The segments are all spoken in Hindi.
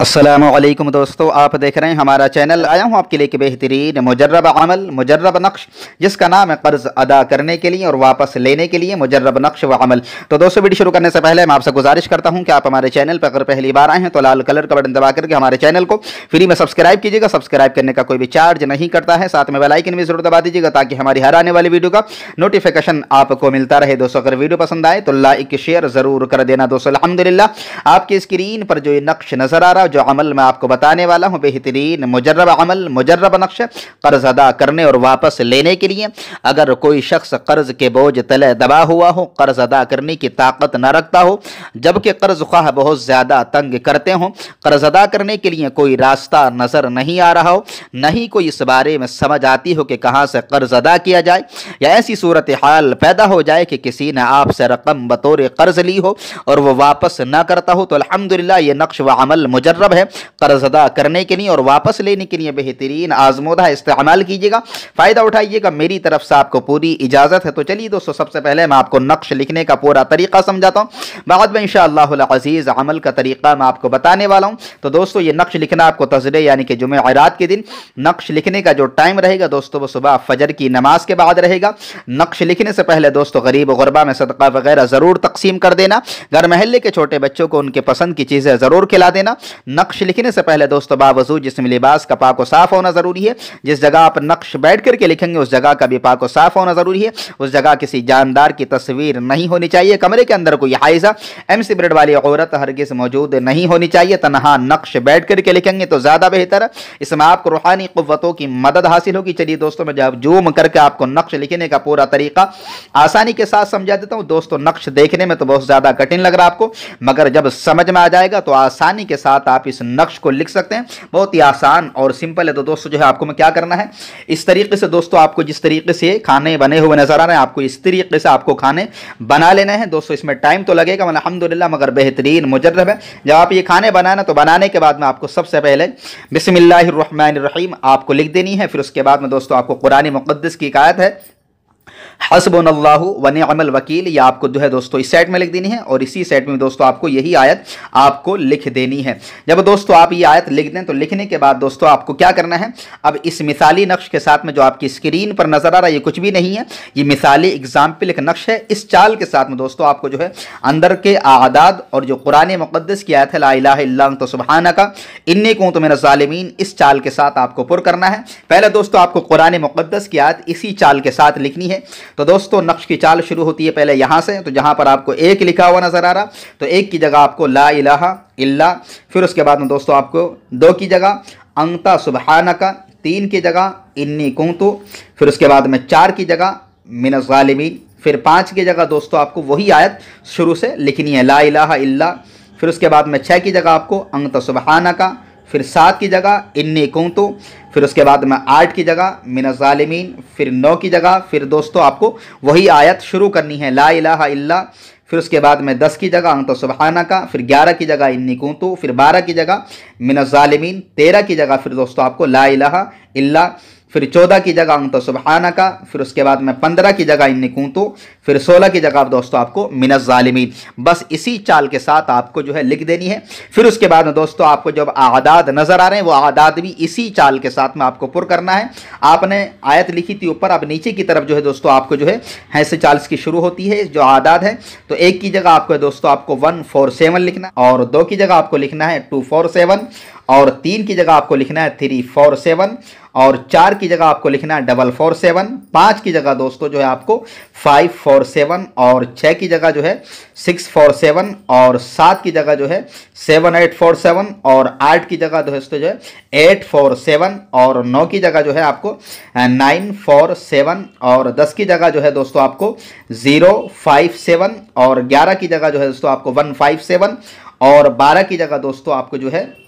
असलम दोस्तों, आप देख रहे हैं हमारा चैनल आया हूँ आपके लिए कि बेहतरीन मुजरब अमल मुजरब नक्श, जिसका नाम है कर्ज़ अदा करने के लिए और वापस लेने के लिए मुजरब नक्श व अमल। तो दोस्तों, वीडियो शुरू करने से पहले मैं आपसे गुजारिश करता हूँ कि आप हमारे चैनल पर अगर पहली बार आए हैं तो लाल कलर का बटन दबा करके हमारे चैनल को फ्री में सब्सक्राइब कीजिएगा। सब्सक्राइब करने का कोई भी चार्ज नहीं करता है। साथ में बेलाइकन भी ज़रूर दबा दीजिएगा ताकि हमारी हर आने वाली वीडियो का नोटिफिकेशन आपको मिलता रहे। दोस्तों, अगर वीडियो पसंद आए तो लाइक शेयर ज़रूर कर देना। दोस्तों अलहमदिल्ला आपकी स्क्रीन पर जो ये नक्श नज़र आ रहा जो अमल मैं आपको बताने वाला हूँ, बेहतरीन मुजरब अमल मुजरब नक्श, कर्ज अदा करने और वापस लेने के लिए। अगर कोई शख्स कर्ज के बोझ तले दबा हुआ हो, कर्ज अदा करने की ताकत न रखता हो, जबकि कर्ज ख्वाह बहुत ज़्यादा तंग करते हों, कर्ज अदा करने के लिए कोई रास्ता नज़र नहीं आ रहा हो न ही कोई इस बारे में समझ आती हो कि कहाँ से कर्ज अदा किया जाए, या ऐसी सूरत हाल पैदा हो जाए कि किसी ने आपसे रकम बतौर कर्ज ली हो और वह वापस न करता हो तो अल्हम्दुलिल्लाह ये नक्श व अमल मुजर्रब है, कर्ज अदा करने के लिए और वापस लेने के लिए बेहतरीन आजमोदा इस्तेमाल कीजिएगा। फ़ायदा उठाइएगा, मेरी तरफ़ से आपको पूरी इजाज़त है। तो चलिए दोस्तों, सबसे पहले मैं आपको नक्श लिखने का पूरा तरीका समझाता हूँ। बाद में इन अमल का तरीका मैं आपको बताने वाला हूँ। तो दोस्तों, ये नक्श लिखना आपको तजरे यानी कि जुमेरात के दिन। नक्श लिखने का जो टाइम रहेगा दोस्तों, वो सुबह फजर की नमाज़ के बाद रहेगा। नक्श लिखने से पहले दोस्तों, गरीब गुरबा में सदका वगैरह ज़रूर तकसीम कर देना। घर महल्ले के छोटे बच्चों को उनके पसंद की चीज़ें ज़रूर खिला देना। नक्श लिखने से पहले दोस्तों बावजूद जिसमें लिबास का पाको साफ़ होना ज़रूरी है, जिस जगह आप नक्श बैठ करके लिखेंगे, उस जगह का भी पाको साफ़ होना ज़रूरी है। उस जगह किसी जानदार की तस्वीर नहीं होनी चाहिए, कमरे के अंदर कोई हाइजा, एम सी ब्रेड वाली औरत हरगिज मौजूद नहीं होनी चाहिए, तनहा नक्श बैठ करके लिखेंगे तो ज़्यादा बेहतर इसमें आपको रूहानी कुतों की मदद हासिल होगी। चलिए दोस्तों, मैं जब जूम करके आपको नक्श लिखने का पूरा तरीका आसानी के साथ समझा देता हूँ। दोस्तों, नक्श देखने में तो बहुत ज़्यादा कठिन लग रहा है आपको, मगर जब समझ में आ जाएगा तो आसानी के साथ आप इस नक्श को लिख सकते हैं। बहुत ही आसान और सिंपल है। तो दोस्तों, जो है, आपको मैं क्या करना है? इस तरीके से दोस्तों, आपको जिस तरीके से खाने बने हुए नज़र आ रहे हैं, आपको इस तरीके से आपको खाने बना लेने हैं। दोस्तों, इसमें टाइम तो लगेगा मतलब अलहमदिल्ला मगर बेहतरीन मुजरब है। जब आप ये खाने बनाना तो बनाने के बाद में आपको सबसे पहले बिसमीम आपको लिख देनी है। फिर उसके बाद में दोस्तों, आपको कुरानी मुकदस की कायत है। हसबन वन अमल वकील, ये आपको जो है दोस्तों इस सेट में लिख देनी है और इसी सेट में दोस्तों आपको यही आयत आपको लिख देनी है। जब दोस्तों आप ये आयत लिख दें तो लिखने के बाद दोस्तों आपको क्या करना है? अब इस मिसाली नक्श के साथ में जो आपकी स्क्रीन पर नज़र आ रहा है, ये कुछ भी नहीं है। ये मिसाली एग्ज़ाम्पल एक नक्श है। इस चाल के साथ में दोस्तों आपको जो है अंदर के आदाद और जो कुरान मुकदस की आयत है, ला तो सुबहाना का इन्नी को तो मेरा ालमीन इस चाल के साथ आपको पुर करना है। पहले दोस्तों आपको कुरान मुकदस की आयत इसी चाल के साथ लिखनी है। तो दोस्तों, नक्श की चाल शुरू होती है पहले यहाँ से तो जहाँ पर आपको एक लिखा हुआ नज़र आ रहा तो एक की जगह आपको ला इलाहा इल्ला, फिर उसके बाद में दोस्तों आपको दो की जगह अंता सुबहाना का तीन की जगह, इन्नी कुंतु, फिर उसके बाद में चार की जगह मिनज़ालिमीन फिर पाँच की जगह दोस्तों आपको वही आयत शुरू से लिखनी है, ला इलाहा इल्ला, फिर उसके बाद में छः की जगह आपको अंत सुबहाना का फिर सात की जगह, इन्नी तो? फिर उसके बाद में आठ की जगह मिनज़ालिमीन फिर नौ की जगह, फिर दोस्तों आपको वही आयत शुरू करनी है, ला इलाहा इल्ला। फिर उसके बाद में दस की जगह, अंत सुबहाना का फिर ग्यारह की जगह, इन्नी तो? फिर बारह की जगह मिनज़ालिमीन तेरह की जगह, फिर दोस्तों आपको ला इलाहा इल्ला, फिर चौदह की जगह अंत सुबहाना का फिर उसके बाद में पंद्रह की जगह इन निकूतो फिर सोलह की जगह दोस्तों आपको मिनस ालिमीन बस इसी चाल के साथ आपको जो है लिख देनी है। फिर उसके बाद में दोस्तों आपको जब आदाद नज़र आ रहे हैं, वो आदाद भी इसी चाल के साथ में आपको पुर करना है। आपने आयत लिखी थी ऊपर, अब नीचे की तरफ़ जो है दोस्तों आपको जो है ऐसे चाल की शुरू होती है, जो आदाद है। तो एक की जगह आपको दोस्तों आपको वन फोर सेवन लिखना, और दो की जगह आपको लिखना है टू फोर सेवन। और तीन की जगह आपको लिखना है थ्री फोर सेवन और चार की जगह आपको लिखना है डबल फोर सेवन पाँच की जगह दोस्तों जो है आपको फाइव फोर सेवन और छः की जगह जो है सिक्स फोर सेवन और सात की जगह जो है सेवन एट फोर सेवन और आठ की जगह दोस्तों जो है एट फोर सेवन और नौ की जगह जो है आपको नाइन फोर सेवन और दस की जगह जो है दोस्तों आपको ज़ीरो फाइव सेवन और ग्यारह की जगह जो है दोस्तों आपको वन फाइव सेवन और बारह की जगह दोस्तों आपको जो है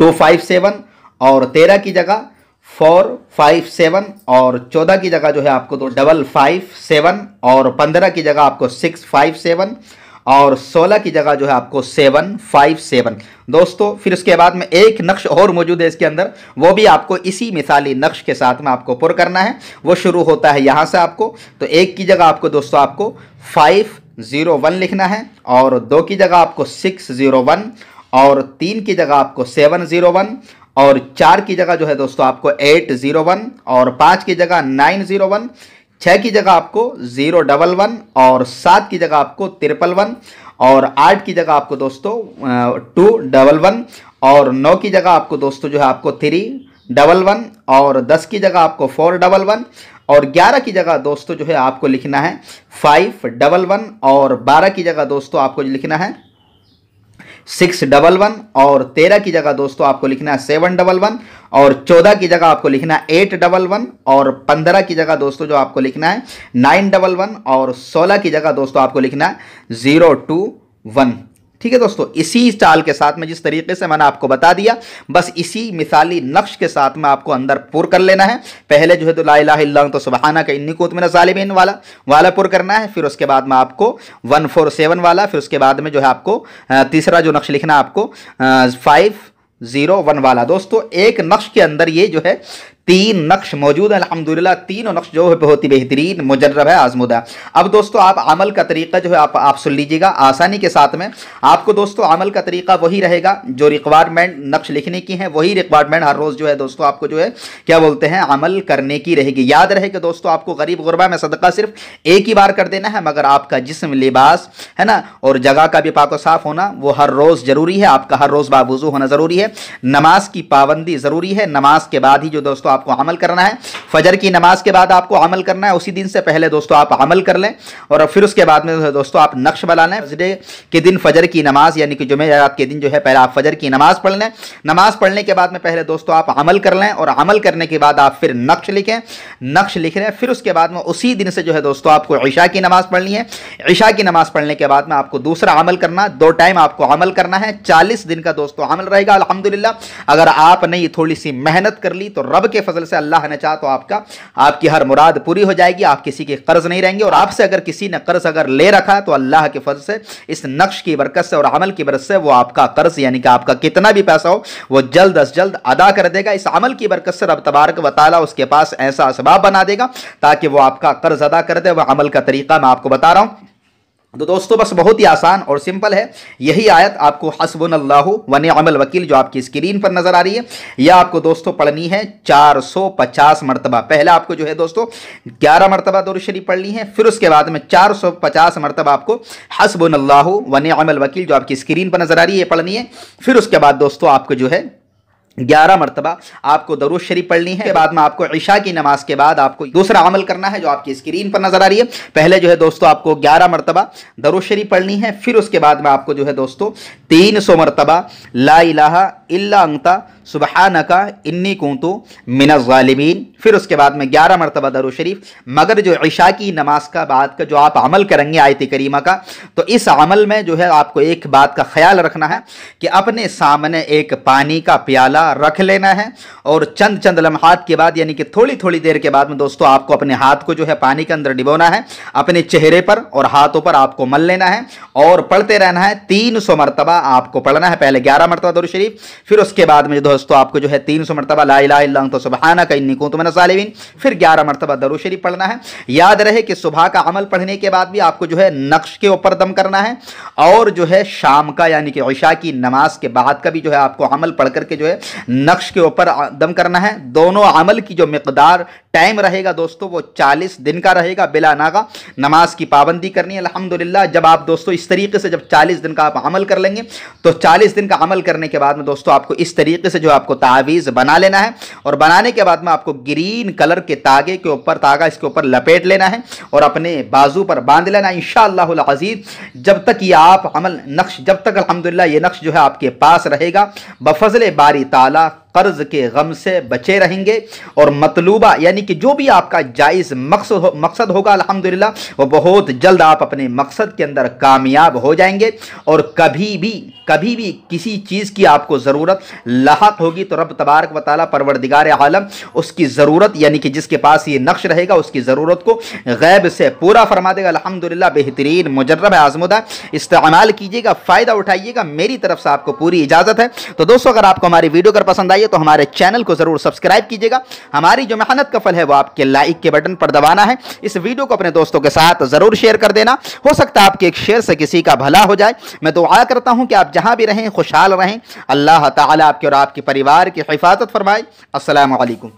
टू फाइव सेवन और तेरह की जगह फोर फाइव सेवन और चौदह की जगह जो है आपको तो डबल फाइव सेवन और पंद्रह की जगह आपको सिक्स फाइव सेवन और सोलह की जगह जो है आपको सेवन फाइव सेवन। दोस्तों, फिर उसके बाद में एक नक्श और मौजूद है इसके अंदर। वो भी आपको इसी मिसाली नक्श के साथ में आपको पुर करना है। वो शुरू होता है यहाँ से आपको। तो एक की जगह आपको दोस्तों आपको फाइव ज़ीरो वन लिखना है और दो की जगह आपको सिक्स ज़ीरो वन और तीन की जगह आपको सेवन ज़ीरो वन और चार की जगह जो है दोस्तों आपको एट ज़ीरो वन और पाँच की जगह नाइन ज़ीरो वन छः की जगह आपको ज़ीरो डबल वन और सात की जगह आपको ट्रिपल वन और आठ की जगह आपको दोस्तों टू डबल वन और नौ की जगह आपको दोस्तों जो है आपको थ्री डबल वन और दस की जगह आपको फोर डबल वन और ग्यारह की जगह दोस्तों जो है आपको लिखना है फाइव डबल वन और बारह की जगह दोस्तों आपको लिखना है सिक्स डबल वन और तेरह की जगह दोस्तों आपको लिखना है सेवन डबल वन और चौदह की जगह आपको लिखना है एट डबल वन और पंद्रह की जगह दोस्तों जो आपको लिखना है नाइन डबल वन और सोलह की जगह दोस्तों आपको लिखना है ज़ीरो टू वन। ठीक है दोस्तों, इसी चाल के साथ में जिस तरीके से मैंने आपको बता दिया, बस इसी मिसाली नक्श के साथ में आपको अंदर पुर कर लेना है। पहले जो है तो ला तो सुबहाना का इन्नी कोत में सालिबिन वाला वाला पुर करना है, फिर उसके बाद में आपको वन फोर सेवन वाला, फिर उसके बाद में जो है आपको तीसरा जो नक्श लिखना आपको फाइव ज़ीरो वन वाला। दोस्तों, एक नक्श के अंदर ये जो है तीन नक्श मौजूद है अलहमदिल्ला तीनों नक्श जो है बहुत ही बेहतरीन, मुजर्रब है, आजमुदा। अब दोस्तों, आप अमल का तरीका जो है आप आप सुन लीजिएगा आसानी के साथ में। आपको दोस्तों, अमल का तरीका वही रहेगा, जो रिक्वायरमेंट नक्श लिखने की है, वही रिक्वायरमेंट हर रोज़ जो है दोस्तों आपको जो है, क्या बोलते हैं, अमल करने की रहेगी। याद रहे कि दोस्तों, आपको गरीब गुरबा में सदका सिर्फ़ एक ही बार कर देना है, मगर आपका जिसम लिबास, है ना, और जगह का भी पाको साफ़ होना, वो हर रोज़ ज़रूरी है, आपका हर रोज़ बाबूजू होना ज़रूरी है। नमाज़ की पाबंदी ज़रूरी है, नमाज़ के बाद ही जो दोस्तों आपको अमल करना है। फजर की नमाज़ के बाद आपको अमल करना है। उसी दिन से पहले दोस्तों आप अमल कर लें और फिर उसके बाद में दोस्तों आप नक्श बना लें। फजरे के दिन फजर की नमाज़ यानी कि जुमेरात के दिन जो है, पहले आप फजर की नमाज़ पढ़ लें। नमाज़ पढ़ने के बाद में पहले दोस्तों आप अमल कर लें और अमल करने के बाद आप फिर नक्श लिखें। नक्श लिख लें। फिर उसके बाद में उसी दिन से जो है दोस्तों आपको ईशा की नमाज़ पढ़नी है। ईशा की नमाज़ पढ़ने के बाद में आपको दूसरा अमल करना। दो टाइम आपको अमल करना है। चालीस दिन का दोस्तों अमल रहेगा। अलहमदिल्ला अगर आपने ये थोड़ी सी मेहनत कर ली तो रब के फजल से अल्लाह ने चाह तो आपका, आपकी हर मुराद पूरी हो जाएगी, आप किसी के कर्ज नहीं रहेंगे और आपसे अगर किसी ने कर्ज अगर ले रखा तो अल्लाह के फजल से इस नक्श की बरकत से और अमल की बरकत से वो आपका कर्ज, यानी कि आपका कितना भी पैसा हो, वो जल्द अज जल्द अदा कर देगा। इस अमल की बरकत से रब तबारक वाली उसके पास ऐसा असबाब बना देगा ताकि वो आपका कर्ज अदा कर दे। वह अमल का तरीका मैं आपको बता रहा हूँ। तो दोस्तों, बस बहुत ही आसान और सिंपल है। यही आयत आपको हसबन अल्लाह वन अमल वकील जो आपकी स्क्रीन पर नज़र आ रही है, यह आपको दोस्तों पढ़नी है 450 मरतबा। पहले आपको जो है दोस्तों 11 मरतबा दौर शरीफ पढ़नी है, फिर उसके बाद में 450 मरतबा आपको हसबन अल्लाह वन अमल वकील जो आपकी स्क्रीन पर नज़र आ रही है पढ़नी है। फिर उसके बाद दोस्तों आपको जो है ग्यारह मरतबा आपको दरुज शरीफ पढ़नी है, बाद में आपको ईशा की नमाज़ के बाद आपको दूसरा अमल करना है जो आपकी स्क्रीन पर नज़र आ रही है। पहले जो है दोस्तों आपको ग्यारह मरतबा दरुज शरीफ पढ़नी है, फिर उसके बाद में आपको जो है दोस्तों तीन सौ मरतबा ला इलाहा इल्ला अंता सुबहान का इन्नी कूतु मिनज़ालिमीन फिर उसके बाद में ग्यारह मरतबा दर शरीफ। मगर जो ईशा की नमाज़ का बाद का, जो आप अमल करेंगे आयत करीमा का तो इस अमल में जो है आपको एक बात का ख्याल रखना है कि अपने सामने एक पानी का प्याला रख लेना है और चंद चंद लम्हात के बाद, यानी कि थोड़ी थोड़ी देर के बाद में दोस्तों, आपको अपने हाथ को जो है पानी के अंदर डिबोना है, अपने चेहरे पर और हाथों पर आपको मल लेना है और पढ़ते रहना है। तीन सौ मरतबा आपको पढ़ना है, पहले ग्यारह मरतबा दर शरीफ फिर उसके बाद में दोस्तों आपको जो है तीन सौ मरतबा, ला तो सुबहाना का इन्नी तो मैंने सालिबिन फिर ग्यारह मरतबा दरो शरीफ पढ़ना है। याद रहे कि सुबह का अमल पढ़ने के बाद भी आपको जो है नक्श के ऊपर दम करना है और जो है शाम का, यानी कि ईशा की नमाज़ के बाद का भी जो है आपको अमल पढ़ करके जो है नक्श के ऊपर दम करना है। दोनों अमल की जो मकदार टाइम रहेगा दोस्तों, वो चालीस दिन का रहेगा बिला नागा। नमाज़ की पाबंदी करनी है अलहमदिल्ला जब आप दोस्तों इस तरीके से जब चालीस दिन का आप अमल कर लेंगे तो चालीस दिन का अमल करने के बाद में दोस्तों आपको इस तरीके से जो आपको तावीज़ बना लेना है और बनाने के बाद में आपको ग्रीन कलर के तागे के ऊपर, तागा इसके ऊपर लपेट लेना है और अपने बाजू पर बाँध लेना है। इन शज़ीज़ जब तक ये आप अमल नक्श, जब तक अलहमदिल्ला ये नक्श जो है आपके पास रहेगा। बफजल बारी ताला कर्ज के गम से बचे रहेंगे और मतलूबा यानी कि जो भी आपका जायज़ मकसद हो, मकसद होगा अल्हम्दुलिल्लाह वो बहुत जल्द आप अपने मकसद के अंदर कामयाब हो जाएँगे और कभी भी कभी भी किसी चीज़ की आपको ज़रूरत लाक होगी तो रब तबारक वाली परवरदिगार आलम उसकी ज़रूरत यानी कि जिसके पास ये नक्श रहेगा उसकी ज़रूरत को गैब से पूरा फरमा देगा। अलहमदिल्ला बेहतरीन मुजर्रब आजमुदा इस्तेमाल कीजिएगा फ़ायदा उठाइएगा। मेरी तरफ़ से आपको पूरी इजाज़त है। तो दोस्तों अगर आपको हमारी वीडियो अगर पसंद आई चाहिए तो हमारे चैनल को ज़रूर सब्सक्राइब कीजिएगा। हमारी जो मेहनत का फल है वो आपके लाइक के बटन पर दबाना है। इस वीडियो को अपने दोस्तों के साथ ज़रूर शेयर कर देना। हो सकता है आपके एक शेयर से किसी का भला हो जाए। मैं दुआ करता हूँ कि आप जहाँ भी रहें, खुशहाल रहें। अल्लाह ताला आपके और आपके परिवार की हिफाजत फरमाए। असलकम